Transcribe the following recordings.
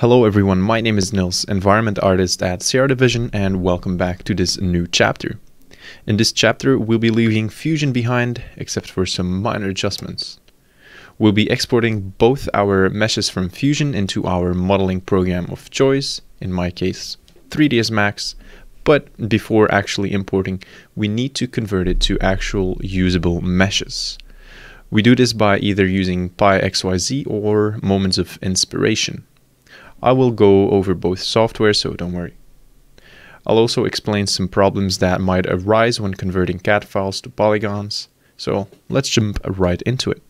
Hello everyone, my name is Niels, environment artist at Sierra Division and welcome back to this new chapter. In this chapter we'll be leaving Fusion behind except for some minor adjustments. We'll be exporting both our meshes from Fusion into our modeling program of choice, in my case 3ds Max, but before actually importing we need to convert it to actual usable meshes. We do this by either using PiXYZ or Moments of Inspiration. I will go over both software, so don't worry. I'll also explain some problems that might arise when converting CAD files to polygons, so let's jump right into it.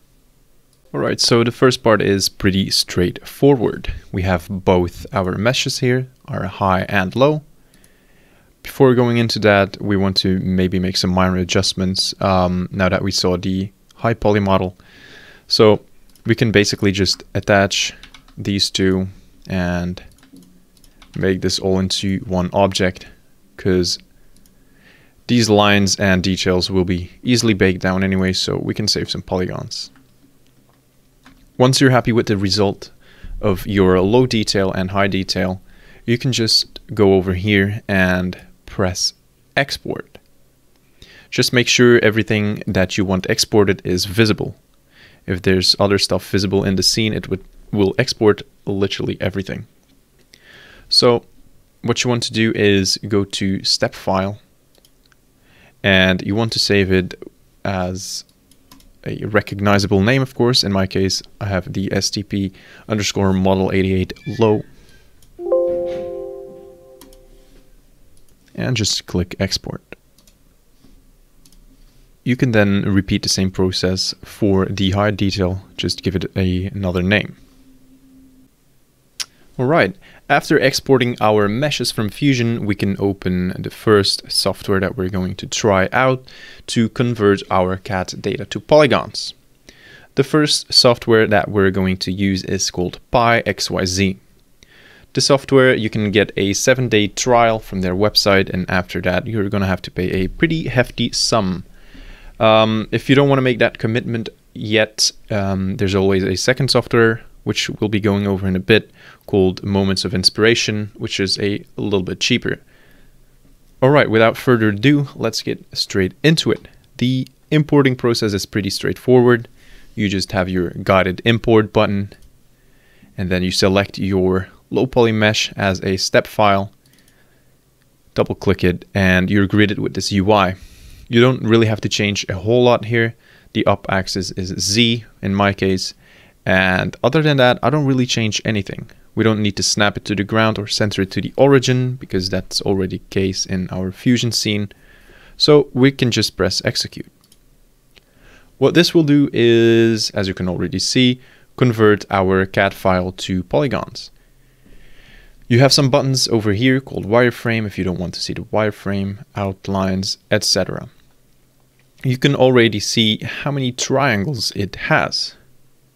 Alright, so the first part is pretty straightforward. We have both our meshes here, our high and low. Before going into that, we want to maybe make some minor adjustments um, now that we saw the high poly model. So we can basically just attach these two and make this all into one object because these lines and details will be easily baked down anyway, so we can save some polygons. Once you're happy with the result of your low detail and high detail, you can just go over here and press export. Just make sure everything that you want exported is visible. If there's other stuff visible in the scene, it would will export literally everything. So what you want to do is go to step file and you want to save it as a recognizable name, of course. In my case, I have the STP underscore model 88 low. And just click export. You can then repeat the same process for the high detail, just give it a, another name. Alright, after exporting our meshes from Fusion, we can open the first software that we're going to try out to convert our CAD data to polygons. The first software that we're going to use is called PiXYZ. The software, you can get a seven day trial from their website, and after that, you're going to have to pay a pretty hefty sum um, if you don't want to make that commitment yet, um, there's always a second software which we'll be going over in a bit called Moments of Inspiration, which is a, little bit cheaper. All right, without further ado, let's get straight into it. The importing process is pretty straightforward. You just have your guided import button, and then you select your low poly mesh as a step file, double click it, and you're greeted with this UI. You don't really have to change a whole lot here. The up axis is Z in my case. And other than that, I don't really change anything. We don't need to snap it to the ground or center it to the origin because that's already the case in our fusion scene. So we can just press execute. What this will do is, as you can already see, convert our CAD file to polygons. You have some buttons over here called wireframe if you don't want to see the wireframe, outlines, etc you can already see how many triangles it has.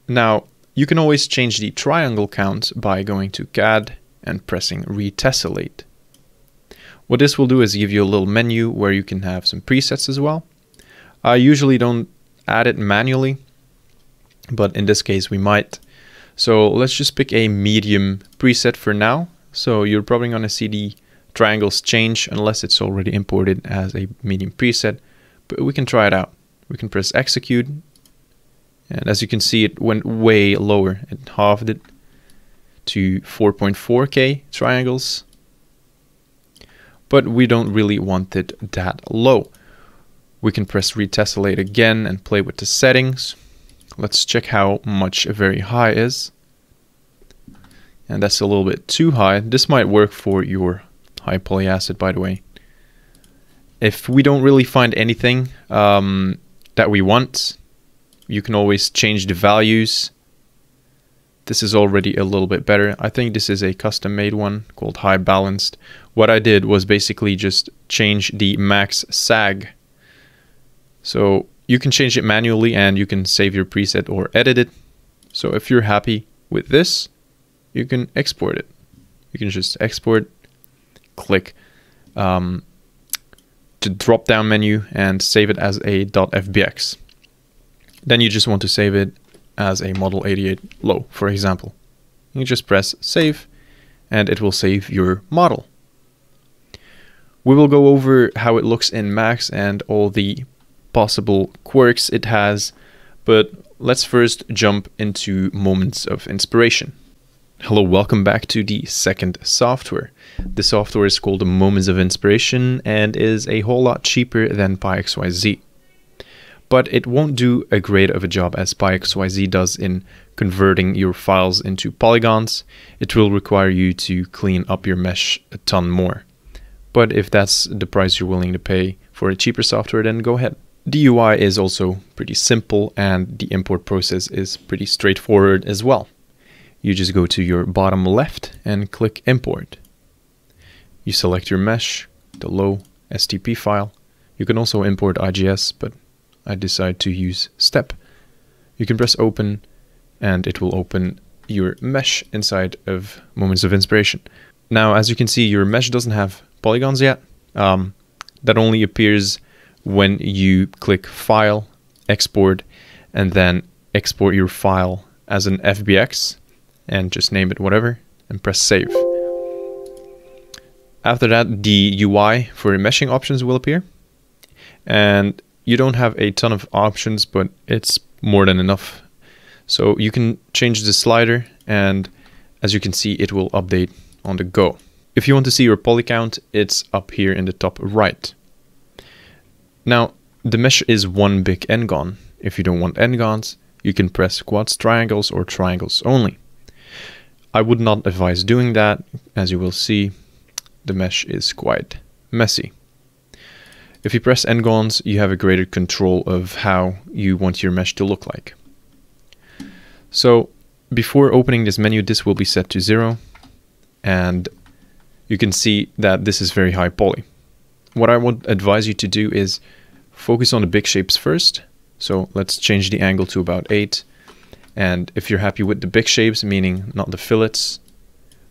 Now, you can always change the triangle count by going to CAD and pressing retessellate. What this will do is give you a little menu where you can have some presets as well. I usually don't add it manually, but in this case we might. So let's just pick a medium preset for now. So you're probably going to see the triangles change unless it's already imported as a medium preset but we can try it out. We can press execute, and as you can see, it went way lower. It halved it to 4.4K triangles, but we don't really want it that low. We can press retessellate again and play with the settings. Let's check how much very high is. And that's a little bit too high. This might work for your high poly asset, by the way if we don't really find anything um, that we want, you can always change the values. This is already a little bit better. I think this is a custom made one called high balanced. What I did was basically just change the max sag. So you can change it manually and you can save your preset or edit it. So if you're happy with this, you can export it. You can just export, click um, the drop down menu and save it as a .fbx. Then you just want to save it as a model 88 low, for example. You just press save and it will save your model. We will go over how it looks in Max and all the possible quirks it has, but let's first jump into moments of inspiration. Hello, welcome back to the second software. The software is called Moments of Inspiration and is a whole lot cheaper than PiXYZ. But it won't do a great of a job as PiXYZ does in converting your files into polygons. It will require you to clean up your mesh a ton more. But if that's the price you're willing to pay for a cheaper software, then go ahead. The UI is also pretty simple and the import process is pretty straightforward as well. You just go to your bottom left and click import. You select your mesh, the low STP file. You can also import IGS, but I decide to use step. You can press open and it will open your mesh inside of Moments of Inspiration. Now, as you can see, your mesh doesn't have polygons yet. Um, that only appears when you click File, Export, and then export your file as an FBX and just name it whatever and press Save. After that, the UI for meshing options will appear. And you don't have a ton of options, but it's more than enough. So you can change the slider and as you can see, it will update on the go. If you want to see your poly count, it's up here in the top right. Now, the mesh is one big n-gon. If you don't want n-gons, you can press quads, triangles, or triangles only. I would not advise doing that. As you will see, the mesh is quite messy. If you press n-gons, you have a greater control of how you want your mesh to look like. So before opening this menu, this will be set to zero. And you can see that this is very high poly. What I would advise you to do is focus on the big shapes first. So let's change the angle to about 8. And if you're happy with the big shapes, meaning not the fillets,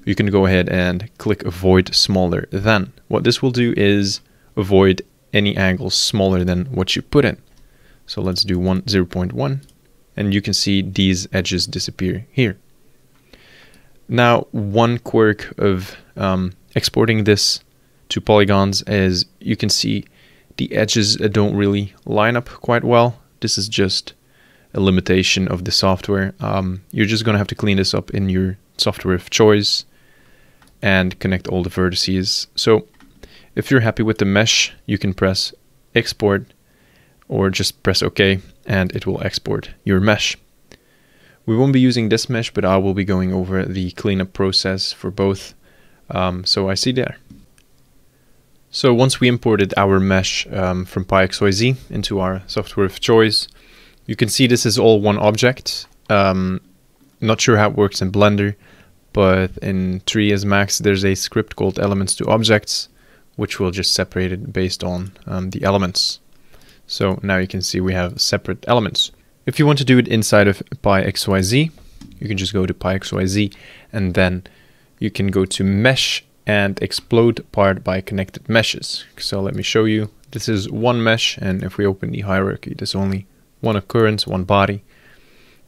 you can go ahead and click avoid smaller than. What this will do is avoid any angles smaller than what you put in. So let's do 1, 0.1 and you can see these edges disappear here. Now, one quirk of um, exporting this to polygons is you can see the edges don't really line up quite well. This is just a limitation of the software. Um, you're just going to have to clean this up in your software of choice and connect all the vertices. So if you're happy with the mesh, you can press export or just press OK and it will export your mesh. We won't be using this mesh, but I will be going over the cleanup process for both um, so I see there. So once we imported our mesh um, from PiXYZ into our software of choice, you can see this is all one object. Um, not sure how it works in Blender, but in 3ds Max there's a script called elements to objects, which will just separate it based on um, the elements. So now you can see we have separate elements. If you want to do it inside of PiXYZ, you can just go to PiXYZ and then you can go to mesh and explode part by connected meshes. So let me show you. This is one mesh and if we open the hierarchy, there's only one occurrence, one body.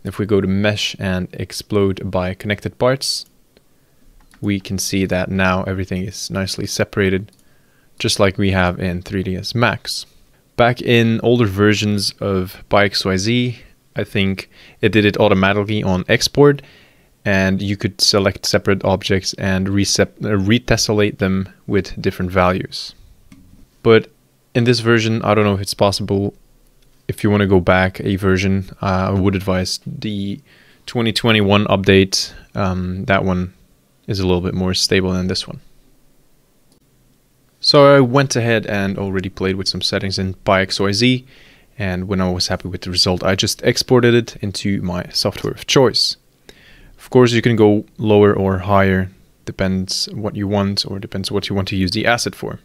If we go to mesh and explode by connected parts, we can see that now everything is nicely separated, just like we have in 3ds Max. Back in older versions of PiXYZ, I think it did it automatically on export and you could select separate objects and uh, retessellate them with different values. But in this version, I don't know if it's possible. If you want to go back a version, uh, I would advise the 2021 update. Um, that one is a little bit more stable than this one. So I went ahead and already played with some settings in PiXYZ, and when I was happy with the result, I just exported it into my software of choice. Of course, you can go lower or higher, depends what you want or depends what you want to use the asset for.